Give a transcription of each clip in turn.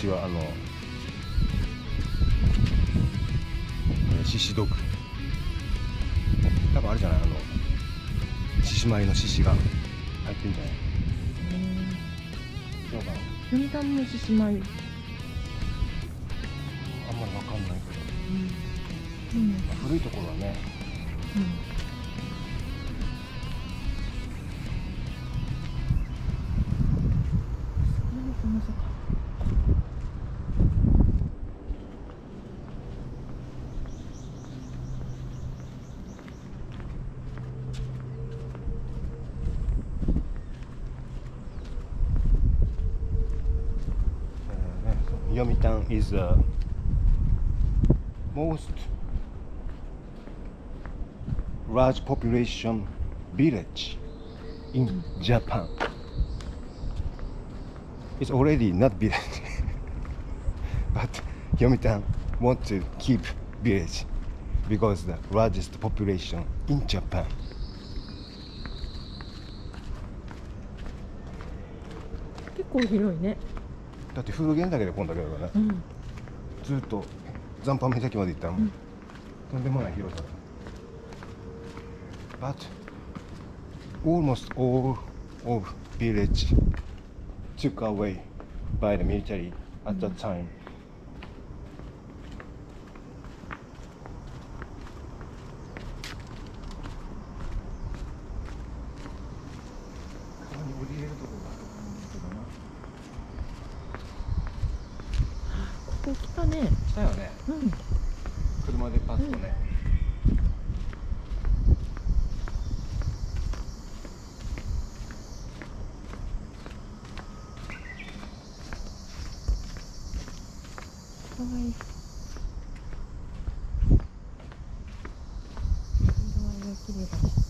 あれはあの獅子ドッグ多分あれじゃない？あの獅子舞の獅子が入ってんじゃない？そうかな読谷も獅子舞。あんまりわかんないけど、うん。まあ古いところはね何 Yomitan is the most large population village in Japan. It's already not village, but Yomitan want to keep village because the largest population in Japan. だって風源だけでこんだけだからね。うんずっと残波岬まで行ったらもう、うんとんでもない広さだ But almost all of village took away by the military at that time 川に降りれるとこがあるけどなここ来たねしたよね。うん。車でパッとね、かわいい色合いが綺麗だね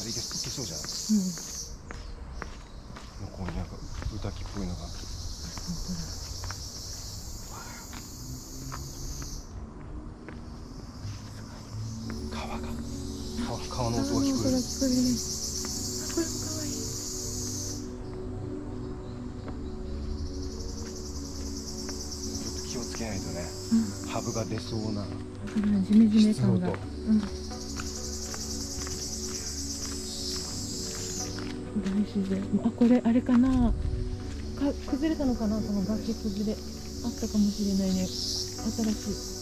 この辺から行けそうじゃん。うん。向こうになんか歌きっぽいのが川が川川の音が聞こえるこえるこれもいいちょっと気をつけないとね。うん。ハブが出そうな。うん。ジメジメ感が。うん大自然。あこれあれかな。崩れたのかな？その崖崩れ。あったかもしれないね。新しい。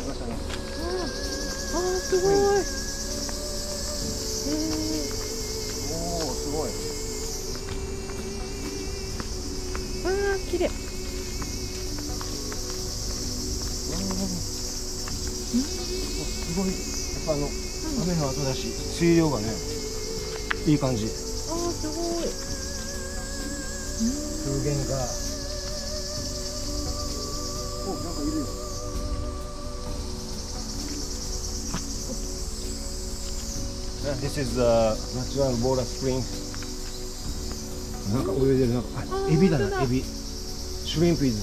りましたね。あーあーすごいえおお、すごい。ー、あー綺麗すごい。やっぱあの、雨の後だし、水量がね、いい感じ。あーすごい風源が。お、なんかいるよ。This is a natural water spring. なんか泳いでるなんかあエビだなエビ。Shrimp is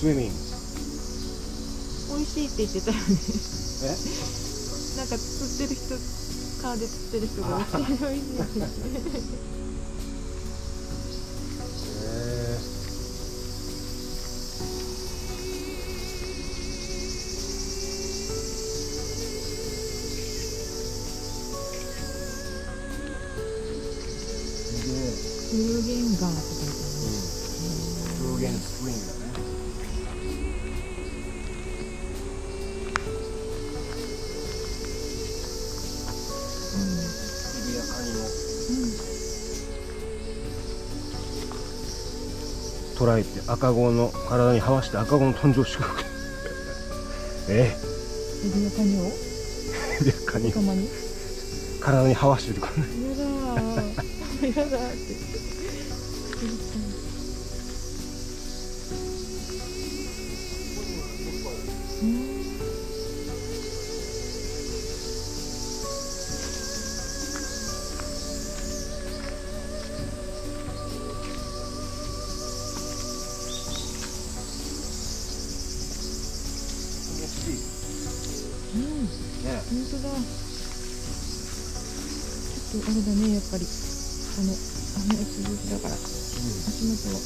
swimming. 美味しいって言ってたよねえ？なんか釣ってる人川で釣ってる人が美味しいって言って風源川って書いてある、うん、スプリングだねうん。エビやカニ、うん、捕らえて赤子の体にはわして赤子の誕生祝福えエビやカニをエビやカニ体にはわしてるからねやだーやだーって本当だ。ちょっとあれだねやっぱり。この雨続きだから。足元は。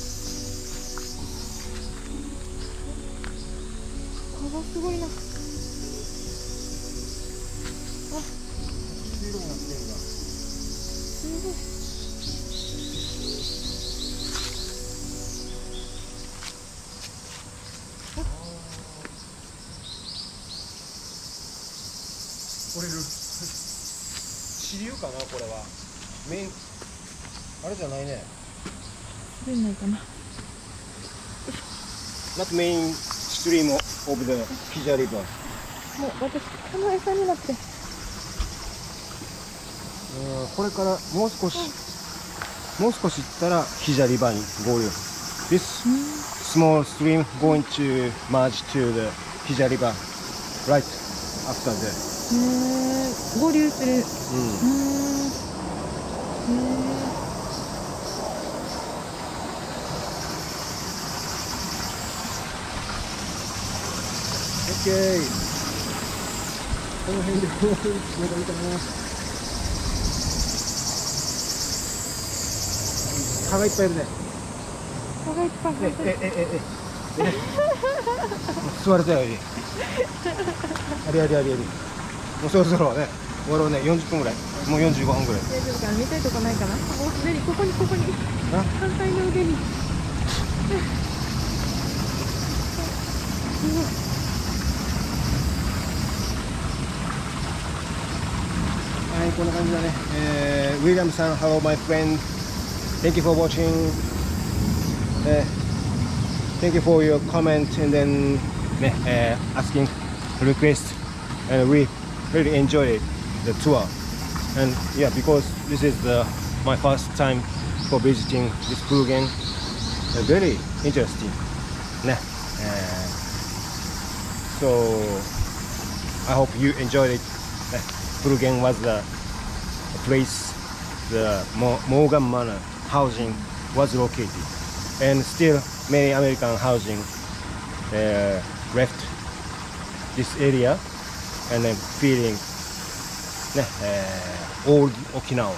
川すごいな。あ。すごい取れる支流かなこれは。メイン。あれじゃないね。取れかメインスリームオブでフジャリバーもう私この餌になって。これからもう少し、もう少し行ったらヒジャリバン、ゴール small stream going to merge to the 左側へえ合流する。うーんへえ OK この辺でこういうのがいいかな。蚊がいっぱいいるね。蚊がいっぱい入ってるえええええ。え 座れたよりありありありありもうそろそろね終わろうね。40分ぐらい。もう45分ぐらい。大丈夫かな？見たいとこないかな？もうすでにここにここに。な反対の腕に。すごい。はい、こんな感じだね。えー、ウィリアムさん、Hello my friend. Thank you for watching. えー thank you for your comment and then ね、えー asking request. And we really enjoyed the tour. And yeah, because this is the, my first time for visiting this Phugen. Uh, very interesting. ね。えー so I hope you enjoyed it. Uh, was the place the Mo- Morgan Manor housing was located, and still many American housing uh, left this area and then feeling uh, old Okinawa.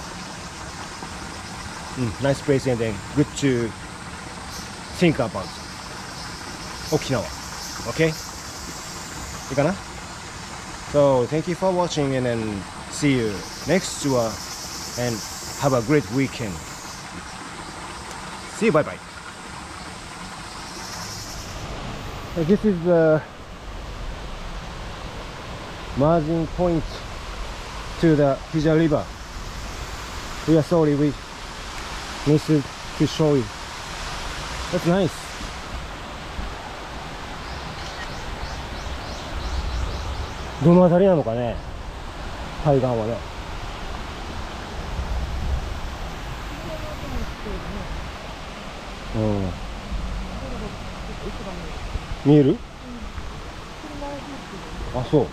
Mm, nice place and then good to think about Okinawa. Okay? いいかな So thank you for watching and then see you next tour and have a great weekend. See you, bye bye. This is the margin point to the Hija River. We are sorry we missed to show you. That's nice. どの辺りなのかね海岸はねうん見えるうんあそう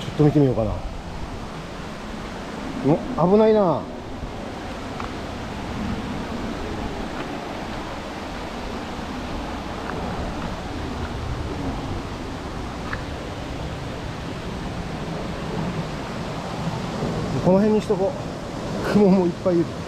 ちょっと見てみようかな。危ないな。この辺にしとこう。雲もいっぱいいる。